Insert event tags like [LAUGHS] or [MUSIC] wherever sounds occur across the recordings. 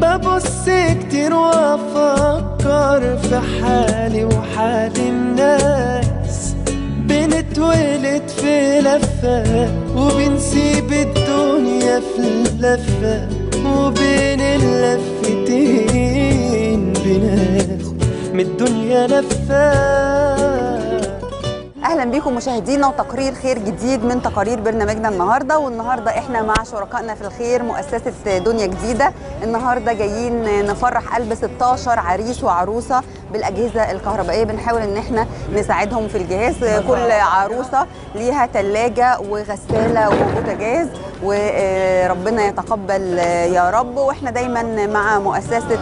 ببص كتير وأفكر في حالي وحال الناس. بنتولد في لفة وبنسيب الدنيا في لفة وبين اللفتين بناخد من الدنيا لفة أهلا بيكم مشاهدينا وتقرير خير جديد من تقارير برنامجنا النهارده والنهاردة إحنا مع شركائنا في الخير مؤسسة دنيا جديدة. النهارده جايين نفرح قلب 16 عريس وعروسة بالأجهزة الكهربائية بنحاول إن إحنا نساعدهم في الجهاز. كل عروسة ليها ثلاجه وغسالة وبوتاجاز وربنا يتقبل يا رب. وإحنا دايما مع مؤسسة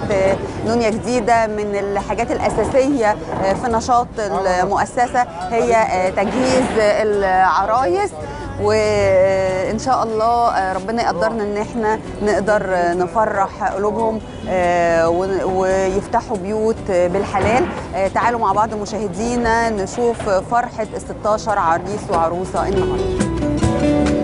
دنيا جديدة من الحاجات الأساسية في نشاط المؤسسة هي تجهيز العرايس. وإن شاء الله ربنا يقدرنا إن إحنا نقدر نفرح قلوبهم ويفتحوا بيوت بالحلال. تعالوا مع بعض مشاهدينا نشوف فرحة ال 16 عريس وعروسة النهارده.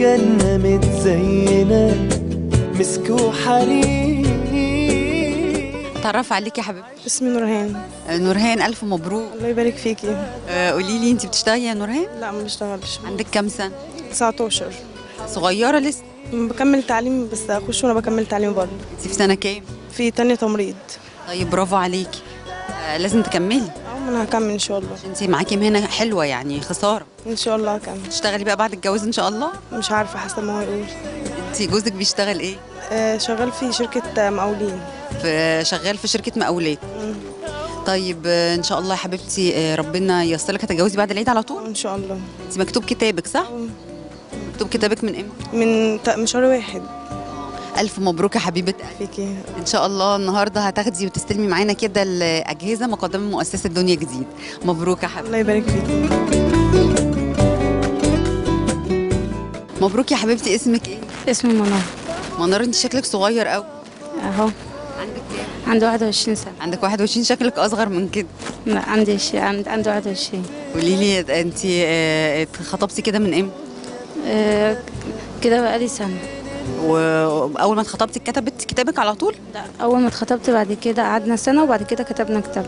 نلاقي جنة متزينة مسك وحرير أتعرف عليك يا حبيبتي. اسمي نورهان. نورهان ألف مبروك. الله يبارك فيكي. آه، قولي لي انت بتشتغلي يا نورهان؟ لا ما بشتغلش. عندك كام سنة؟ 19 صغيرة لسه؟ بكمل تعليم بس أخش وأنا بكمل تعليم برضه انت في سنة كام؟ في تانية تمريض. طيب برافو عليكي. آه، لازم تكملي. أنا هكمل إن شاء الله. انت معاكي مهنة حلوة يعني خسارة. إن شاء الله هكمل. تشتغلي بقى بعد الجواز إن شاء الله؟ مش عارفة حسب ما هو يقول. انت جوزك بيشتغل إيه؟ آه شغال في شركة مقاولين. في شغال في شركة مقاولات. طيب آه، إن شاء الله يا حبيبتي آه، ربنا ييسر لك هتتجوزي بعد العيد على طول؟ إن شاء الله. انت مكتوب كتابك صح؟ مكتوب كتابك من إمتى؟ من من شهر واحد. ألف مبروك يا حبيبة. فيكي إن شاء الله النهارده هتاخدي وتستلمي معانا كده الاجهزه مقدمة من مؤسسة دنيا جديد. مبروك يا حبيبتي. الله يبارك فيكي. مبروك يا حبيبتي. اسمك إيه؟ اسمي منار. منار أنت شكلك صغير قوي أهو. عندك كام؟ عنده 21 سنة. عندك 21 شكلك أصغر من كده. لا عندي شي عند عنده 21 قولي لي أنت آه، اتخطبتي كده من إمتى؟ آه كده بقالي سنة. وأول ما اتخطبتي كتبت كتابك على طول؟ لا أول ما اتخطبت بعد كده قعدنا سنة وبعد كده كتبنا كتاب.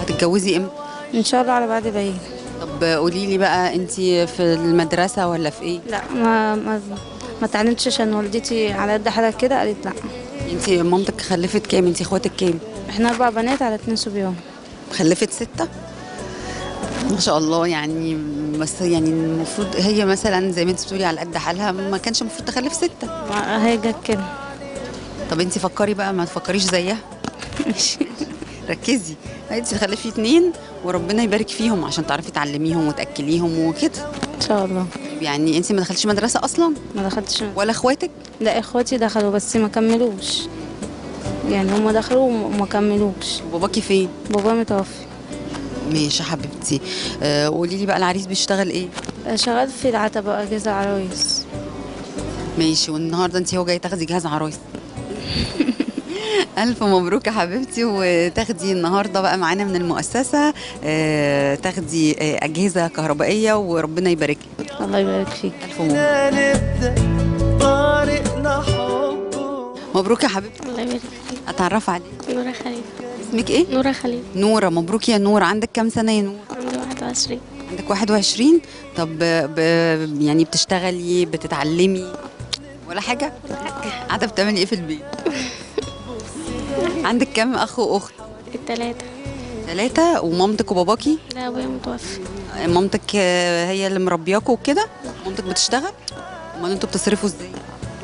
هتتجوزي إمتى؟ إن شاء الله على بعد العيد طب قولي لي بقى انت في المدرسة ولا في إيه؟ لا ما ما ما اتعلمتش عشان والدتي على قد حالها كده قالت لا. انت مامتك خلفت كام؟ انت إخواتك كام؟ إحنا أربع بنات على اتنين صبيان. خلفت ستة؟ ما شاء الله يعني بس يعني المفروض هي مثلا زي ما انت بتقولي على قد حالها ما كانش المفروض تخلف ستة. ما- هي جت كده. طب انت فكري بقى ما تفكريش زيها. [LAUGHS] ماشي. ركزي. انت تخلفي اتنين وربنا يبارك فيهم عشان تعرفي تعلميهم وتأكليهم وكده. إن شاء الله. يعني انت ما دخلتيش مدرسة أصلا؟ ما دخلتش. ولا اخواتك؟ لا اخواتي دخلوا بس ما كملوش. يعني هما دخلوا وما كملوش. باباكي فين؟ بابا متوفي. ماشي يا حبيبتي. آه قولي لي بقى العريس بيشتغل إيه؟ شغال في العتبة أجهزة عرايس. ماشي والنهاردة انت هو جاي تاخدي جهاز عرايس. [LAUGHS] ألف مبروك يا حبيبتي وتاخدي النهارده بقى معانا من المؤسسة آه، تاخدي آه، أجهزة كهربائية وربنا يبارك لك. الله يبارك فيك. ألف مبروك. نبدأ طريقنا حب مبروك يا حبيبتي. الله يبارك فيك. أتعرف عليك. نورة خليل اسمك إيه؟ نورة خليل. نورة مبروك يا نورة. عندك كام سنة يا نورة؟ عندي 21 عندك 21 طب ب... يعني بتشتغلي بتتعلمي؟ ولا حاجة؟ قاعدة بتعملي إيه في البيت؟ عندك كام أخ وأخت؟ التلاتة. ثلاثة ومامتك وباباكي؟ لا أبويا متوفي. مامتك هي اللي مربياكوا وكده؟ مامتك بتشتغل؟ امال أنتوا بتصرفوا إزاي؟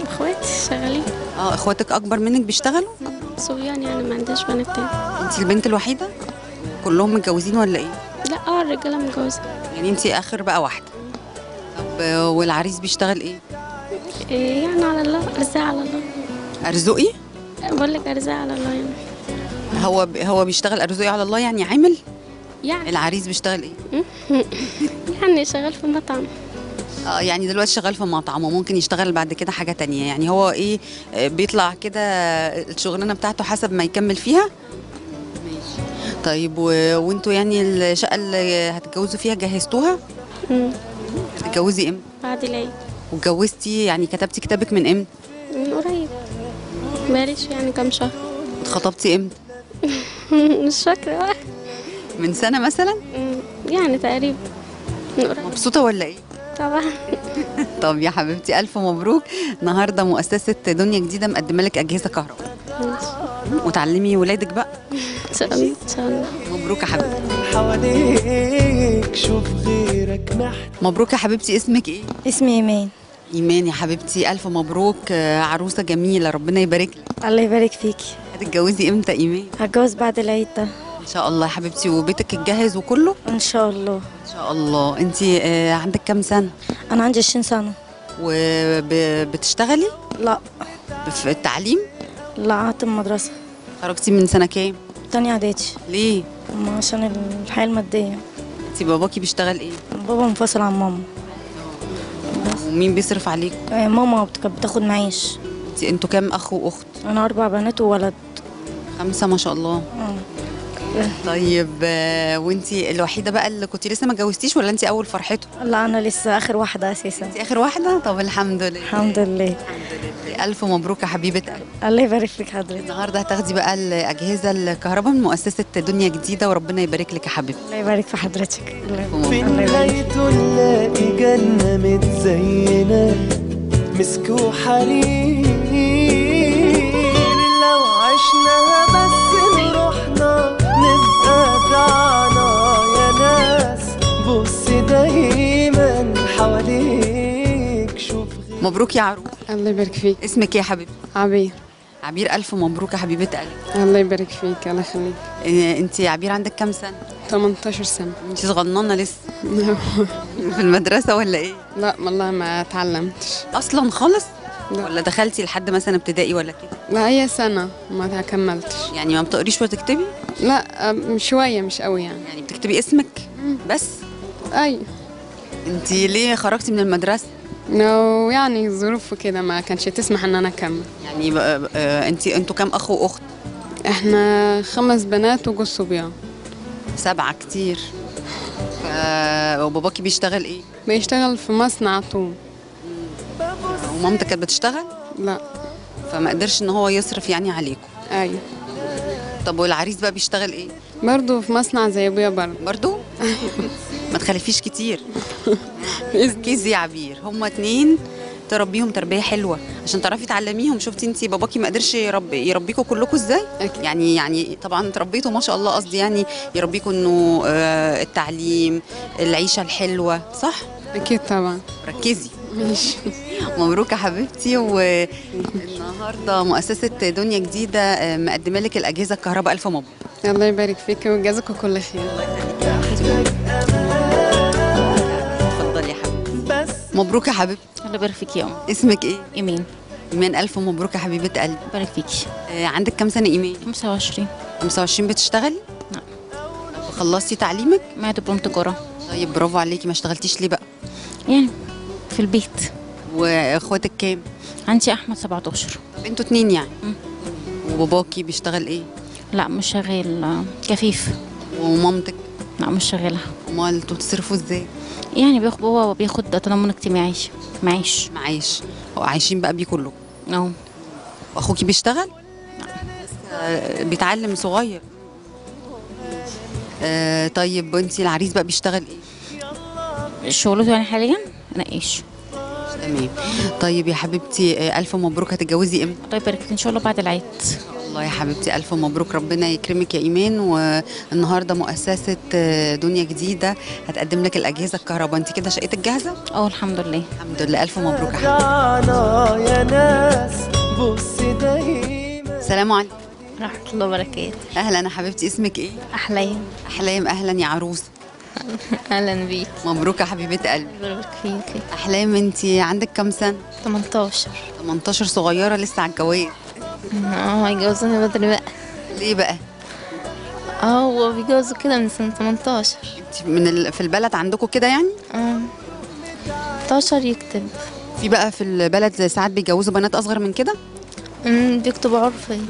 اخواتي شغالين. آه اخواتك أكبر منك بيشتغلوا؟ صبيان يعني ما عنديش بنات تاني. انت البنت الوحيدة؟ كلهم متجوزين ولا إيه؟ لا آه الرجالة متجوزة يعني انت آخر بقى واحدة. طب والعريس بيشتغل إيه؟ إيه يعني على الله أرزاق على الله. أرزقي؟ بقول لك أرزاق على الله يعني. هو ب... هو بيشتغل أرزقي على الله يعني عامل؟ يعني. العريس بيشتغل إيه؟ [LAUGHS] يعني شغال في مطعم. آه يعني دلوقتي شغال في مطعم وممكن يشتغل بعد كده حاجة تانية. يعني هو إيه آه، بيطلع كده الشغلانة بتاعته حسب ما يكمل فيها؟ ماشي. طيب و... وانتوا يعني الشقة اللي هتتجوزوا فيها جهزتوها؟ مم. هتتجوزي إمتى؟ بعد العيد واتجوزتي يعني كتبتي كتابك من إمتى؟ من قريب. بقاليش يعني كام شهر. اتخطبتي إمتى؟ [LAUGHS] مش فاكرة. بقى من سنة مثلا. يعني تقريبا. من قريب. مبسوطة ولا إيه؟ طبعا. [LAUGHS] طب يا حبيبتي ألف مبروك. النهارده مؤسسة دنيا جديدة مقدمة لك أجهزة كهرباء. وتعلمي ولادك بقى. إن شاء الله إن شاء الله. مبروك يا حبيبتي. حواليك شوف غيرك مبروك يا حبيبتي. اسمك إيه؟ اسمي إيمان. إيمان يا حبيبتي. ألف مبروك. آه، عروسة جميلة. ربنا يبارك لك. الله يبارك فيكي. هتتجوزي إمتى إيمان؟ هتجوز بعد العيد ده. إن شاء الله يا حبيبتي وبيتك اتجهز وكله؟ إن شاء الله. إن شاء الله. أنت عندك كام سنة؟ أنا عندي 20 سنة. وبتشتغلي لا. في التعليم؟ لا قعدت المدرسة خرجتي من سنة كام؟ تانية إعدادي. ليه؟ ما عشان الحياة المادية. أنت باباكي بيشتغل إيه؟ بابا منفصل عن ماما. ومين بيصرف عليكم آه، ماما كانت بتاخد معيش. أنت أنتوا كام أخ وأخت؟ أنا أربع بنات وولد. خمسة ما شاء الله. آه. [LAUGHS] طيب آه، وانتي الوحيدة بقى اللي كنتي لسه ما اتجوزتيش ولا انتي أول فرحته؟ لا أنا لسه آخر واحدة أساسا. انتي آخر واحدة؟ طب الحمد لله. الحمد لله. ألف مبروك يا حبيبه الله يبارك فيك حضرتك. النهارده هتاخدي بقى الأجهزة الكهرباء من مؤسسة دنيا جديدة وربنا يبارك لك يا حبيبتي. الله يبارك في حضرتك. في. نهايته نلاقي جنة متزينة مسك وحرير لو عشناها دايما حواليك شوف غير مبروك يا عروس. الله يبارك فيك. اسمك إيه يا حبيبتي؟ عبير. عبير ألف مبروك يا حبيبة قلبي. الله يبارك فيك الله يخليك. إيه، أنت يا عبير عندك كام سنة؟ 18 سنة. أنت صغننة لسه. [LAUGHS] في المدرسة ولا إيه؟ لا والله ما تعلمتش. أصلا خالص؟ لا. ولا دخلتي لحد مثلا ابتدائي ولا كده؟ لا هي سنة ما كملتش يعني ما بتقريش وتكتبي لا شوية مش قوي يعني. يعني بتكتبي اسمك بس؟ أي انت ليه خرجتي من المدرسة؟ لو يعني ظروف وكده ما كانش تسمح إن أنا أكمل. يعني آه، انت أنتوا كام أخ وأخت؟ إحنا خمس بنات وجوز صبيان. سبعة كتير. وباباكي بيشتغل إيه؟ بيشتغل في مصنع طوب ومامتك كانت بتشتغل؟ لا. فما قدرش إن هو يصرف يعني عليكم أيوه. طب والعريس بقى بيشتغل إيه؟ برضه في مصنع زي أبويا برضه. برضو [LAUGHS] ما تخلفيش كتير. [LAUGHS] ركزي يا عبير. هما اتنين تربيهم تربية حلوة. عشان تعرفي تعلميهم شفتي انت باباكي ما قدرش يربي يربيكم كلكم إزاي؟ أكيد. يعني يعني طبعا تربيته ما شاء الله قصدي يعني يربيكم انه آه، التعليم العيشة الحلوة صح؟ أكيد طبعا. ركزي. ماشي. [LAUGHS] مبروك يا حبيبتي والنهارده مؤسسة دنيا جديدة آه، مقدمة لك الأجهزة الكهرباء ألف مبروك. الله يبارك فيك ويجازيكم كل خير. اتفضلي مبروك يا حبيبتي. الله يبارك فيكي يا أم. اسمك إيه؟ إيمان. إيمان ألف مبروك يا حبيبة قلبي. يبارك فيكي آه، عندك كام سنة إيمان؟ 25 25 بتشتغلي؟ نعم. خلصتي تعليمك؟ معايا دبلوم تجارة طيب برافو عليكي. ما اشتغلتيش ليه بقى؟ يعني في البيت. وأخواتك كام؟ عندي أحمد 17 أنتوا اتنين يعني؟ مم. وباباكي بيشتغل إيه؟ لا مش شغال. آه، كفيف. ومامتك؟ لا مش شغالة أمال أنتوا بتصرفوا إزاي؟ يعني بياخد بابا بياخد تضامن اجتماعي معيش. معايش وعايشين بقى بيه كله؟ أهو. واخوكي بيشتغل؟ لسه بيتعلم صغير. آه طيب أنتي العريس بقى بيشتغل إيه؟ شغلته يعني حاليا نقاش تمام. طيب يا حبيبتي آه، ألف مبروك. هتتجوزي إمتى؟ يبارك فيك إن شاء الله بعد العيد. الله يا حبيبتي ألف مبروك. ربنا يكرمك يا إيمان. والنهاردة مؤسسة آه، دنيا جديدة. هتقدم لك الأجهزة الكهرباء. انت كده شقتك جاهزه أه الحمد لله. الحمد لله. ألف مبروك يا حبيبتي. يا ناس. بص دايما. سلام عليكم. ورحمة الله وبركاته. أهلا يا حبيبتي. اسمك إيه؟ أحلام. أحلام. أهلا يا عروسة. [LAUGHS] أهلا بيك. مبروك يا حبيبة قلبي. بارك فيك أحلام انت عندك كام سنة؟ 18 18 صغيرة لسه على الجواز. آه هيجوزوني بدري بقى. ليه بقى؟ آه هو بيجوزوا كده من سنة 18 انت من ال... في البلد عندكم كده يعني؟ آه. 18 يكتب. في بقى في البلد ساعات بيجوزوا بنات أصغر من كده؟ أمم، بيكتب عرفي.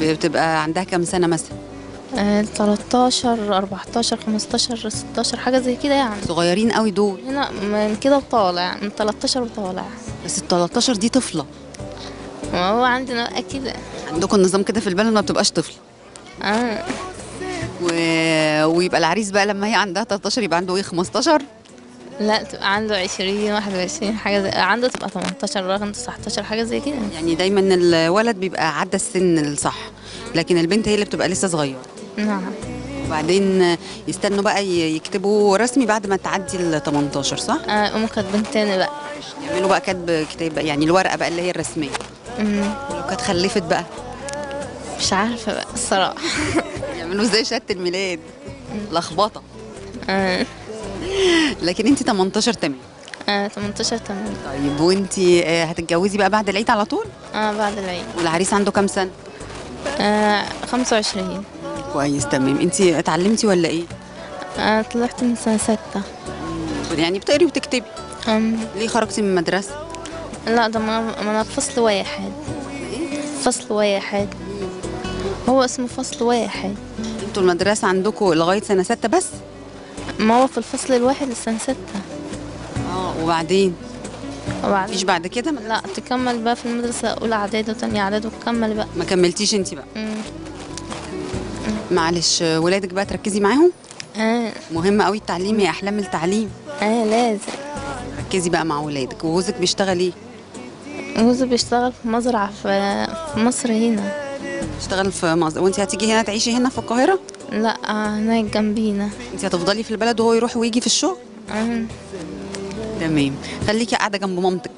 بتبقى عندها كام سنة مثلا؟ آه 13 14 15 16 حاجة زي كده يعني. صغيرين قوي دول. هنا من كده وطالع من 13 وطالع. بس ال 13 دي طفلة. ما هو عندنا كده. عندكم النظام كده في البلد ما بتبقاش طفله آه. و... ويبقى العريس بقى لما هي عندها 13 يبقى عنده إيه 15 لا تبقى عنده 20 21 حاجة زي عنده تبقى 18 رقم 19 حاجة زي كده. يعني دايما الولد بيبقى عدى السن الصح لكن البنت هي اللي بتبقى لسه صغيرة. نعم. وبعدين يستنوا بقى يكتبوا رسمي بعد ما تعدي ال 18 صح؟ آه أم كاتبين تاني بقى. يعملوا بقى كتب كتاب يعني الورقة بقى اللي هي الرسمية. ولو كانت خلفت بقى. مش عارفة بقى الصراحة. [LAUGHS] يعملوا زي شهادة الميلاد. لخبطة. آه. لكن انت 18 تمام آه 18 تمام طيب وانت آه، هتتجوزي بقى بعد العيد على طول؟ آه بعد العيد. والعريس عنده كام سنة؟ آه 25 كويس تمام. انت اتعلمتي ولا إيه؟ آه طلعت من سنة ستة. يعني بتقري وتكتبي. أم. ليه خرجتي من المدرسة؟ لا ده ما ما أنا في فصل واحد. فصل واحد. هو اسمه فصل واحد. أنتوا المدرسة عندكم لغاية سنة ستة بس؟ ما هو في الفصل الواحد لسنة ستة. آه وبعدين؟ وبعد مفيش بعد كده؟ لا تكمل بقى في المدرسة أولى إعدادي وتانية إعدادي وتكمل بقى. ما كملتيش انت بقى؟ أمم. معلش ولادك بقى تركزي معاهم؟ آه. مهم قوي التعليم هي أحلام التعليم. آه لازم. ركزي بقى مع ولادك. وجوزك بيشتغل إيه؟ جوزي بيشتغل في مزرعة في مصر هنا. بيشتغل في مصر وانت هتيجي هنا تعيشي هنا في القاهرة؟ لا آه، هناك جنبينا. انت هتفضلي في البلد وهو يروح ويجي في الشغل؟ آه. تمام. خليكي قاعدة جنب مامتك.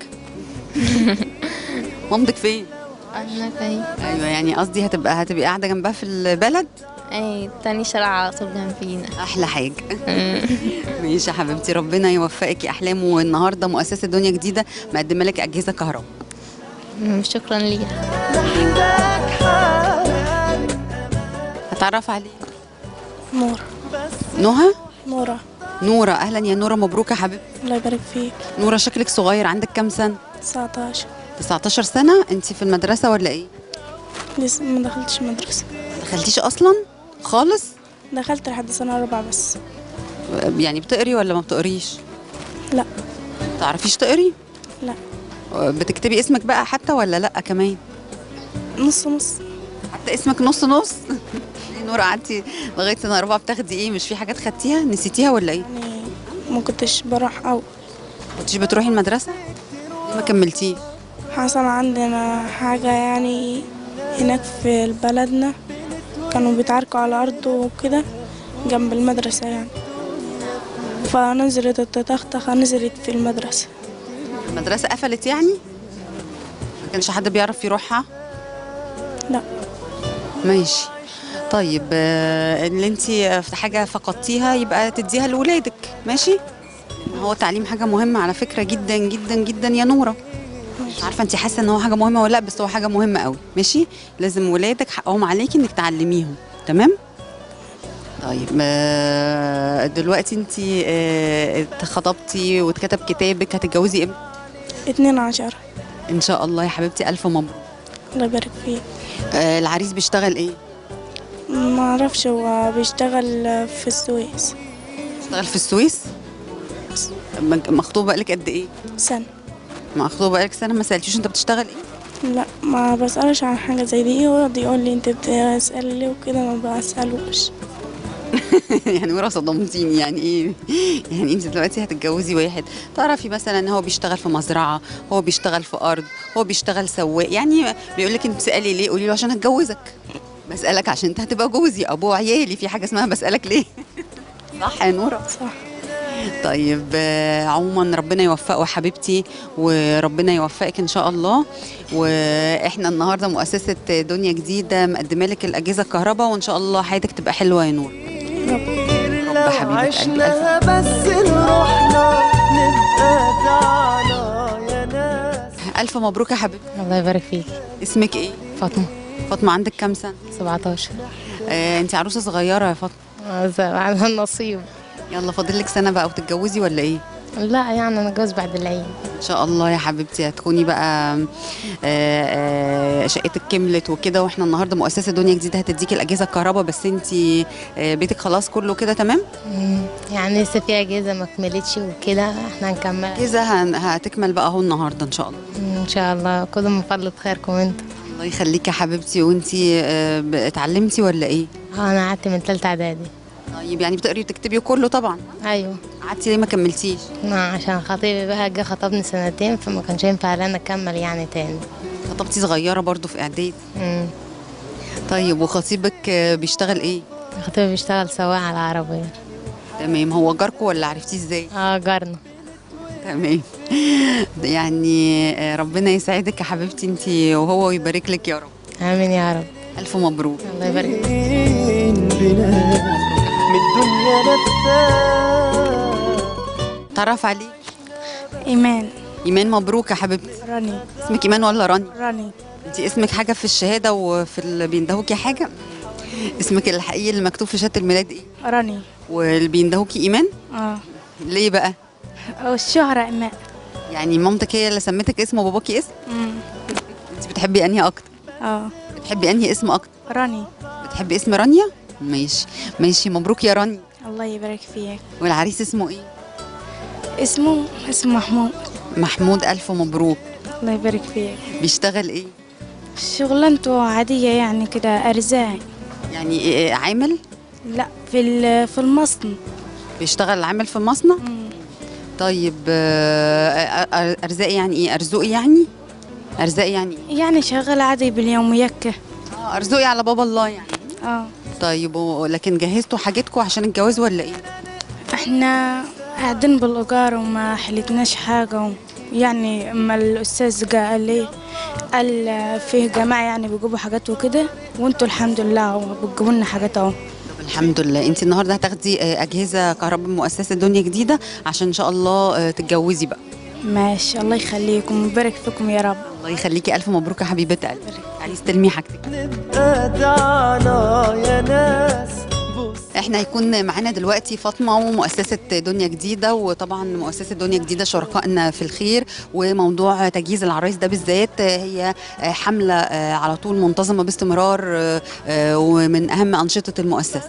[LAUGHS] مامتك فين؟ هناك أهي. أيوه يعني قصدي هتبقى هتبقي قاعدة جنبها في البلد؟ أي تاني شارع على طول جنبينا. أحلى حاجة. [LAUGHS] ماشي يا حبيبتي ربنا يوفقك أحلام والنهاردة مؤسسة دنيا جديدة مقدمة لك أجهزة كهرباء. شكرا ليها. حنان هتعرف عليه نور نهى نورة. نورة أهلا يا نورة مبروك يا حبيبتي. الله يبارك فيك. نورة شكلك صغير عندك كام سنة؟ 19 19 سنة؟ انت في المدرسة ولا إيه؟ لسه ما دخلتش مدرسة. دخلتيش أصلا؟ خالص؟ دخلت لحد سنة رابعة بس. يعني بتقري ولا ما بتقريش؟ لا. تعرفيش تقري؟ لا. بتكتبي اسمك بقى حتى ولا لأ كمان؟ نص نص. حتى اسمك نص نص؟ [LAUGHS] نور قعدتي لغاية سنه رابعه بتاخدي إيه؟ مش في حاجات خدتيها؟ نسيتيها ولا إيه؟ يعني ما كنتش بروح أو كنتيش بتروحي المدرسة؟ ليه ما كملتيه حصل عندنا حاجة يعني هناك في بلدنا. كانوا بيتعاركوا على أرض وكده جنب المدرسة يعني. فنزلت التختخة نزلت في المدرسة قفلت يعني؟ ما كانش حد بيعرف يروحها؟ لا. ماشي. طيب آه، اللي انت في حاجة فقدتيها يبقى تديها لولادك. ماشي؟ هو التعليم حاجة مهمة على فكرة جدا جدا جدا يا نورة. مش عارفة انت حاسة ان هو حاجة مهمة ولا لأ؟ بس هو حاجة مهمة قوي. ماشي؟ لازم ولادك حقهم عليكي انك تعلميهم. تمام؟ طيب آه، دلوقتي انت آه، اتخطبتي واتكتب كتابك هتتجوزي إمتى؟ اتنين عشر. إن شاء الله يا حبيبتي ألف مبروك. الله يبارك فيك. آه، العريس بيشتغل إيه؟ ما أعرفش هو بيشتغل في السويس. بيشتغل في السويس؟ مخطوبه بقالك قد إيه؟ سنة. مخطوبه بقالك سنة ما سألتيش أنت بتشتغل إيه؟ لا ما بسألش عن حاجة زي دي ويقعد يقول لي أنت بتسأل ليه وكده ما بسألوش. [LAUGHS] يعني ورا صدمتيني. يعني إيه؟ يعني أنت دلوقتي هتتجوزي واحد. تعرفي مثلا إن هو بيشتغل في مزرعة هو بيشتغل في أرض هو بيشتغل سواق. يعني بيقول لك أنت بتسألي ليه؟ قولي له عشان هتجوزك. بسألك عشان أنت هتبقى جوزي. أبو عيالي في حاجة اسمها بسألك ليه؟ [LAUGHS] صح يا نورة؟ صح. طيب عموما ربنا يوفقه حبيبتي وربنا يوفقك إن شاء الله. وإحنا النهارده مؤسسة دنيا جديدة مقدمة لك الأجهزة الكهرباء وإن شاء الله حياتك تبقى حلوة يا نور يا حبيبة وعشناها بس لروحنا نبقى دعنا يا ناس. ألف مبروك يا حبيبتي. الله يبارك فيك. اسمك إيه؟ فاطمة. فاطمة عندك كام سنة؟ 17 آه أنت عروسة صغيرة يا فاطمة. على النصيب. يلا فاضل لك سنة بقى وتتجوزي ولا إيه؟ لا يعني أنا جوز بعد العيد. إن شاء الله يا حبيبتي هتكوني بقى آه، آه، شقتك كملت وكده وإحنا النهارده مؤسسة دنيا جديدة هتديكي الأجهزة الكهرباء بس انت بيتك خلاص كله كده تمام. يعني لسه في أجهزة ما كملتش وكده إحنا هنكمل. أجهزة هتكمل بقى أهو النهارده إن شاء الله. إن شاء الله. كله من فضل خيركم أنتوا. الله يخليكي يا حبيبتي. وانت اتعلمتي ولا إيه؟ آه، أنا قعدت من ثالثه إعدادي. طيب يعني بتقري وتكتبي كله طبعا؟ أيوه. قعدتي ليه ما كملتيش؟ ما عشان خطيبي بقى جه خطبني سنتين فما كانش ينفع لنا أكمل يعني تاني. خطبتي صغيرة برضو في إعدادي. مم. طيب وخطيبك بيشتغل إيه؟ خطيبي بيشتغل سواق على العربية. تمام. هو جاركو ولا عرفتيه إزاي؟ آه جارنا. تمام. [LAUGHS] يعني آه، ربنا يسعدك يا حبيبتي انت وهو ويبارك لك يا رب. آمين يا رب. ألف مبروك. الله يبارك. من الدنيا نفسها. تعرف عليك إيمان. إيمان مبروك يا حبيبتي. راني. اسمك إيمان ولا راني؟ راني. انت اسمك حاجة في الشهادة وفي اللي بيندهوكي حاجة؟ اسمك الحقيقي اللي مكتوب في شهادة الميلاد إيه؟ راني. واللي بيندهوكي إيمان؟ آه. ليه بقى؟ والشهرة إيمان. يعني مامتك هي اللي سمتك اسم وباباكي اسم؟ مم. انت بتحبي أنهي أكتر؟ آه. بتحبي أنهي اسم أكتر؟ راني. بتحبي اسم رانيا؟ ماشي. ماشي مبروك يا رانيا الله يبارك فيك. والعريس اسمه إيه؟ اسمه اسمه محمود. محمود ألف مبروك. الله يبارك فيك. بيشتغل إيه؟ شغلانته عادية يعني كده أرزاق. يعني إيه إيه عامل؟ لا في ال- في المصنع. بيشتغل عامل في مصنع مم. طيب آه، أ- أ- أرزاق يعني إيه؟ ارزقي يعني؟ أرزاق يعني إيه؟ يعني شغال عادي باليوم يكه آه، ارزقي على بابا الله يعني. آه. طيب لكن جهزتوا حاجتكم عشان الجواز ولا إيه؟ إحنا قاعدين بالإيجار وما حلتناش حاجة و... يعني أما الأستاذ جه قال لي قال فيه جماعة يعني بيجيبوا حاجات وكده وأنتوا الحمد لله بتجيبوا لنا حاجات أهو. الحمد لله. أنت النهارده هتاخدي آه، أجهزة كهرباء من مؤسسة دنيا جديدة عشان إن شاء الله آه، تتجوزي بقى. ماشي الله يخليكم ويبارك فيكم يا رب. الله يخليكي. ألف مبروك يا حبيبة قلبي. استلمي حاجتك. إحنا هيكون معانا دلوقتي فاطمة ومؤسسة دنيا جديدة وطبعا مؤسسة دنيا جديدة شركائنا في الخير وموضوع تجهيز العرايس ده بالذات هي حملة على طول منتظمة باستمرار ومن أهم أنشطة المؤسسة.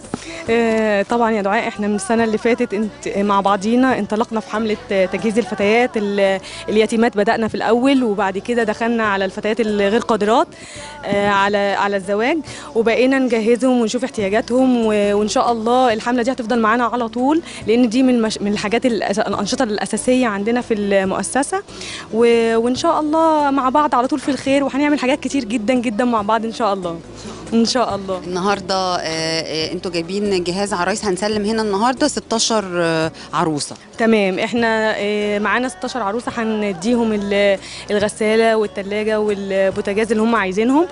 آه، طبعا يا دعاء إحنا من السنة اللي فاتت مع بعضينا انطلقنا في حملة آه، تجهيز الفتيات ال- اليتيمات بدأنا في الأول وبعد كده دخلنا على الفتيات الغير قادرات آه، على على الزواج وبقينا نجهزهم ونشوف احتياجاتهم وإن شاء الله الحملة دي هتفضل معانا على طول لأن دي من مش من الحاجات الأنشطة الأساسية عندنا في المؤسسة. و- وإن شاء الله مع بعض على طول في الخير وهنعمل حاجات كتير جدا جدا مع بعض إن شاء الله. إن شاء الله. النهارده آه، آه، أنتوا جايبين جهاز عرايس هنسلم هنا النهارده 16 آه، عروسة. تمام. إحنا معانا 16 عروسة هنديهم ال- الغسالة والثلاجه والبوتاجاز اللي هم عايزينهم.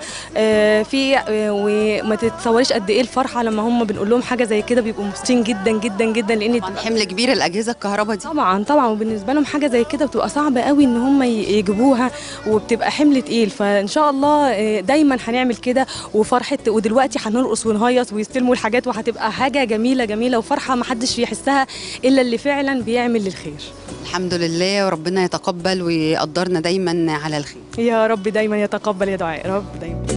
في وما تتصوريش قد إيه الفرحة لما هم بنقول لهم حاجة زي كده بيبقوا مبسوطين جدا جدا جدا لأن طبعا حمل كبير الأجهزة الكهرباء دي. طبعا طبعا. وبالنسبة لهم حاجة زي كده بتبقى صعبة قوي إن هم يجيبوها وبتبقى حمل تقيل. فإن شاء الله دايما هنعمل كده وفرحة ودلوقتي هنرقص ونهيص ويستلموا الحاجات وهتبقى حاجة جميلة جميلة وفرحة ما حدش يحسها إلا اللي فعلا بيعمل للخير. الحمد لله وربنا يتقبل ويقدرنا دايما على الخير. يا رب دايما يتقبل يا دعاء رب دايما.